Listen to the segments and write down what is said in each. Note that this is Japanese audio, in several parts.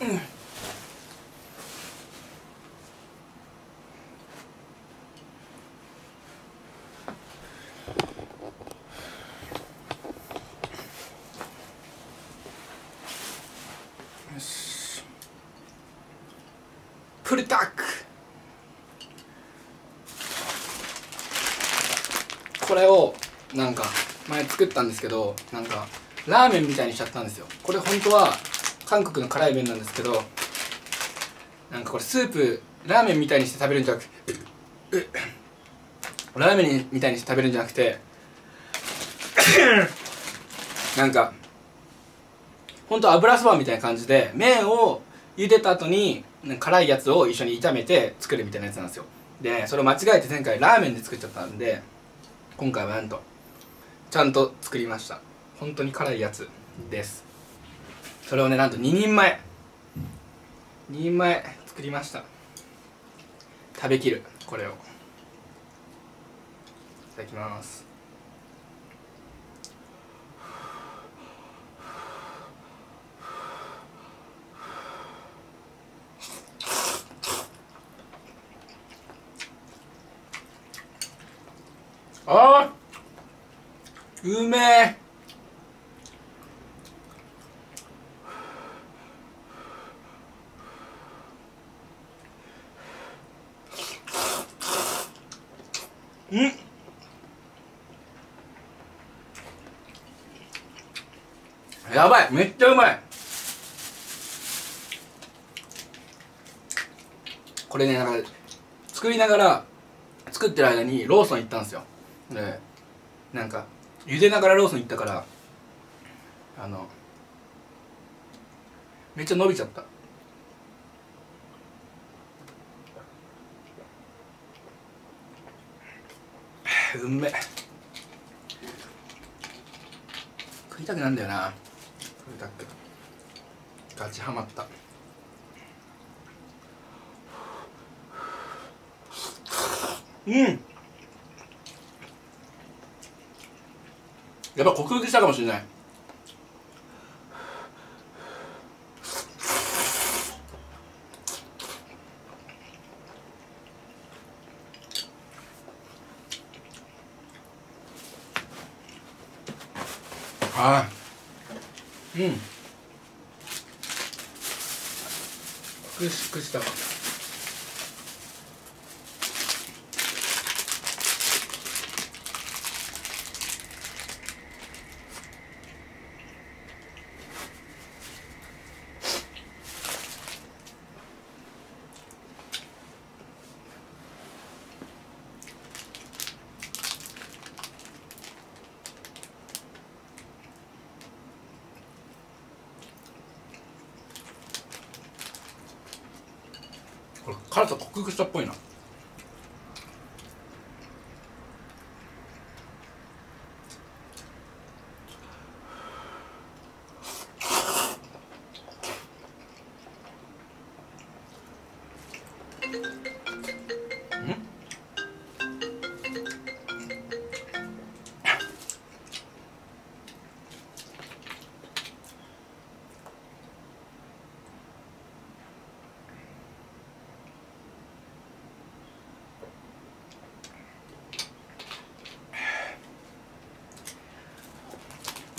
よし。プルタックこれをなんか前作ったんですけどなんかラーメンみたいにしちゃったんですよ。これ本当は韓国の辛い麺なんですけどなんかこれスープラーメンみたいにして食べるんじゃなくてラーメンみたいにして食べるんじゃなくてなんか本当油そばみたいな感じで麺を茹でた後に辛いやつを一緒に炒めて作るみたいなやつなんですよ。でそれを間違えて前回ラーメンで作っちゃったんで今回はなんとちゃんと作りました。本当に辛いやつです。それをねなんと2人前。2人前作りました。食べきるこれを。いただきます。あーうめえ。やばいめっちゃうまい。これねなんか作りながら作ってる間にローソン行ったんですよ。でなんか茹でながらローソン行ったからあのめっちゃ伸びちゃった。うんめ食いたくなんだよな。食いたくガチハマった。うん。やっぱ克服したかもしれない。あーうん。くしくした。辛さ克服したっぽいな。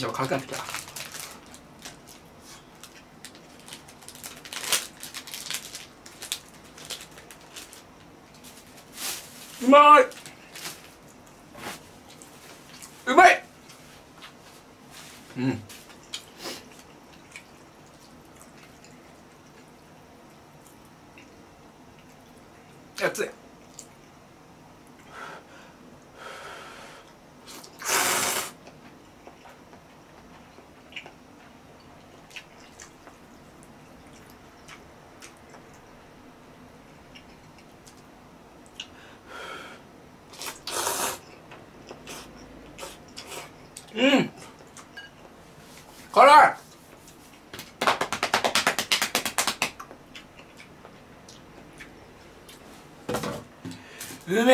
でも辛くなったうまい！う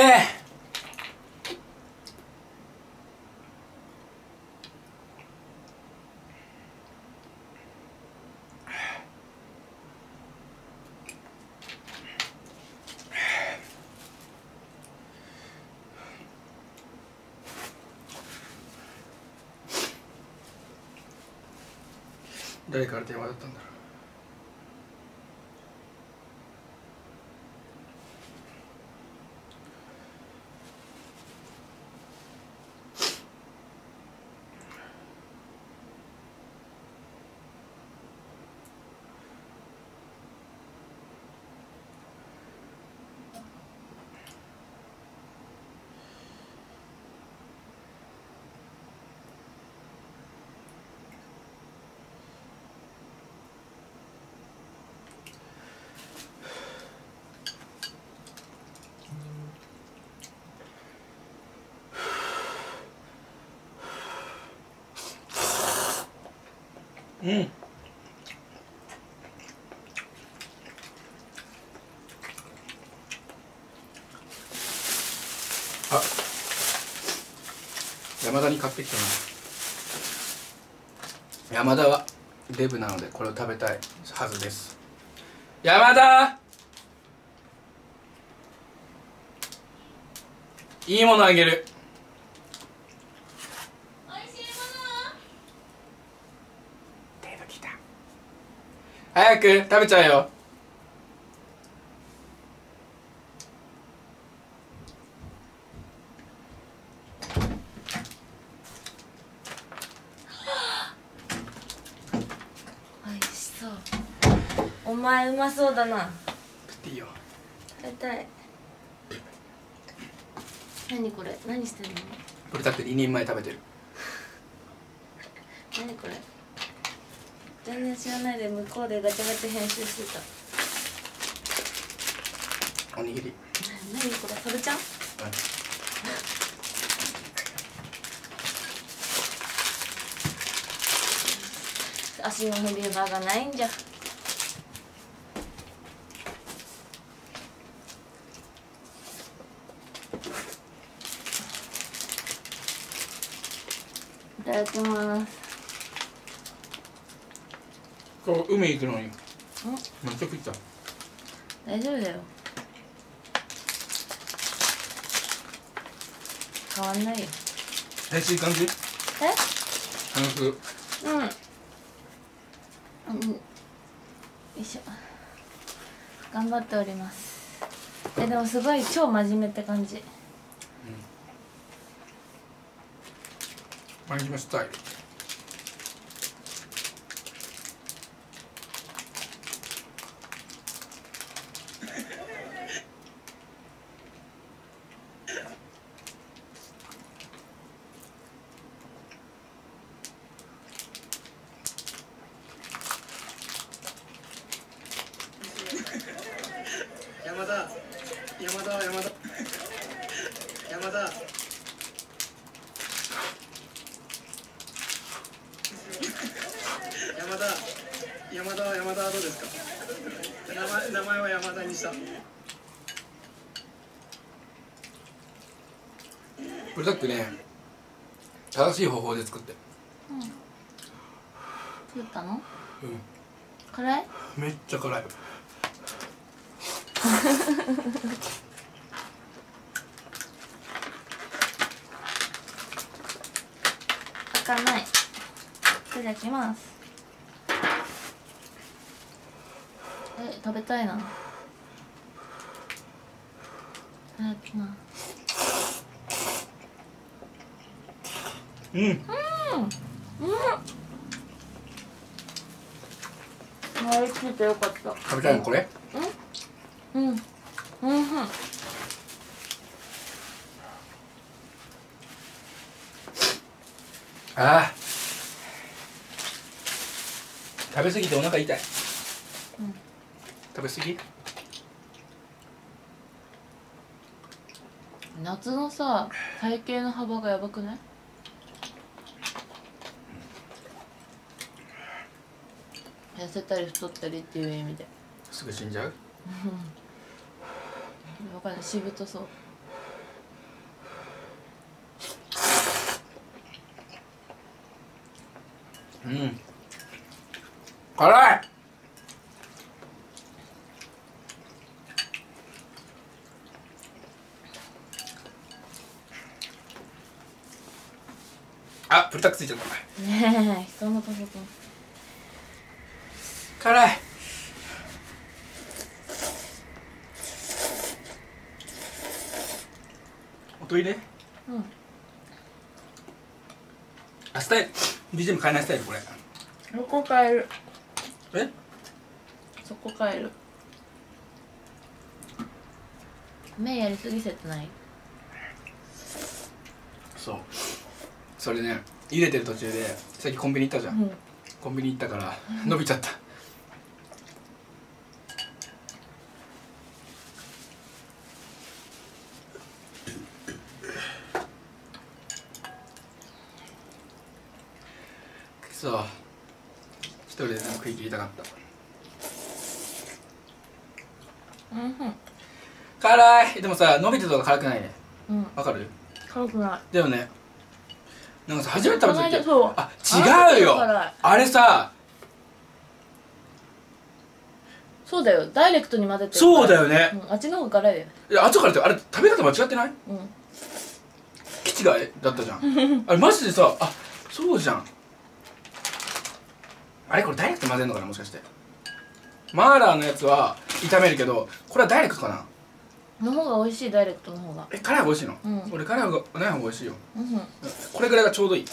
誰から電話だったんだろう。うん。あ山田に買ってきたな。山田はデブなのでこれを食べたいはずです。山田！いいものあげる美味しいデブ来た早く食べちゃうよ。もの美味しそう。お前うまそうだな。食っていいよ。食べたい。何これ？何してんの？これだって2人前食べてる。何これ？全然知らないで向こうでガチャガチャ編集してた。おにぎり。何これそれちゃん？足の踏み場がないんじゃ。いただきますこう海行くのにめっちゃ食った大丈夫だよ変わんないよえいい感じ？え？楽しくうん。うん。よいしょ。頑張っております。え、でもすごい超真面目って感じ。マジのスタイル山田山田山田。山田。山田山田は山田はどうですか？名前名前は山田にした。ブルダックね正しい方法で作って。作ったの？うん。辛い？めっちゃ辛い開かない。いただきます。え、食べたいな。いただきます。うんうん。美味しくてよかった。食べたいのこれ？うん。うん。うん。ああ。食べ過ぎてお腹痛い、うん食べ過ぎ。夏のさ、体型の幅がやばくない？痩せたり太ったりっていう意味で。すぐ死んじゃう？わかんない。しぶとそう。うん。辛い。あプルタックついちゃった。ねえ人のパソコン辛い音入れうん。あスタイル。BGM 変えないスタイルこれ。そこ変える。え？そこ変える。麺やりすぎ説ない？そう。それね茹でてる途中でさっきコンビニ行ったじゃん、うん。コンビニ行ったから伸びちゃったそ一人で全部食い切りたかった。うんうん。辛い。でもさ伸びてるとか辛くないね。うん。わかる？辛くない。でもねなんかさ初めて食べた時あ違うよ。あれさそうだよ。ダイレクトに混ぜてるそうだよね。うん、あっちの方が辛いだよいや後からってあれ食べ方間違ってない？うん。気違いだったじゃん。あれマジでさあそうじゃんあれこれダイレクト混ぜんのかなもしかして。マーラーのやつは炒めるけどこれはダイレクトかな？の方が美味しいダイレクトの方が。え辛い方が美味しいの、うん。俺辛い方がない方が美味しいよ。うんうん。これぐらいがちょうどいい。よ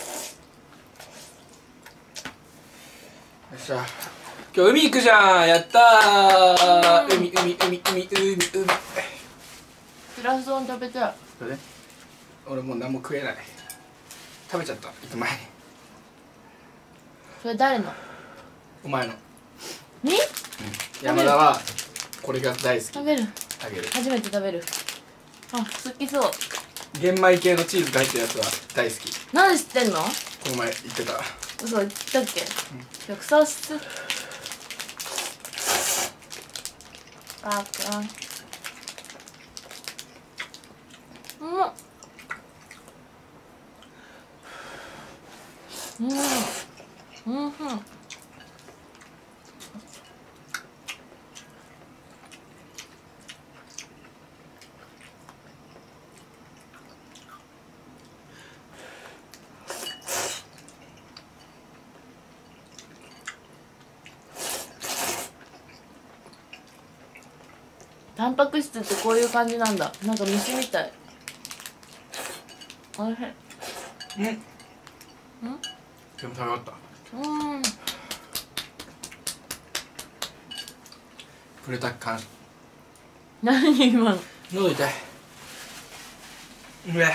っしゃ。今日海行くじゃんやったー。海海海海海海。しらす丼食べたい。そ俺もう何も食えない。食べちゃった。行く前に。それ誰の？お前の。に？山田はこれが大好き。食べる。あげる。初めて食べる。あ好きそう。玄米系のチーズが入ってるやつは大好き。何知ってんの？この前言ってた。嘘言ったっけ？緑草質あーあうまっうん。うん。うんタンパク質ってこういう感じなんだ。なんか虫みたい。おいしいうん。うん？でも食べ終わった。うん。プレタック感謝何今？の喉痛い。うえ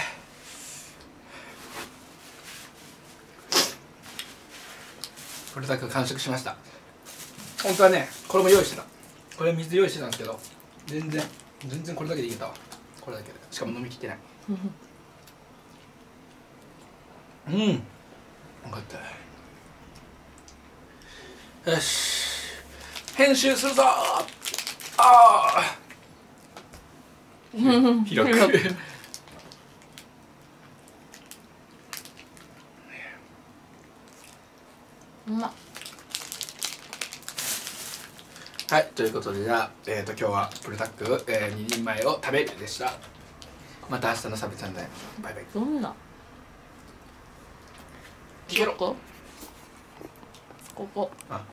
プレタ完食しました。本当はねこれも用意してた。これ水用意してたんですけど全然全然これだけでいけたわ。これだけで。しかも飲みきってない。うん。よかった。よし。編集するぞ。ああ広く うまっはいということでじゃあ、えー、と今日はプルタック、えー、2人前を食べるでした。また明日のサビちゃんでバイバイ。どんな？消えろ。どこ。ここ。あ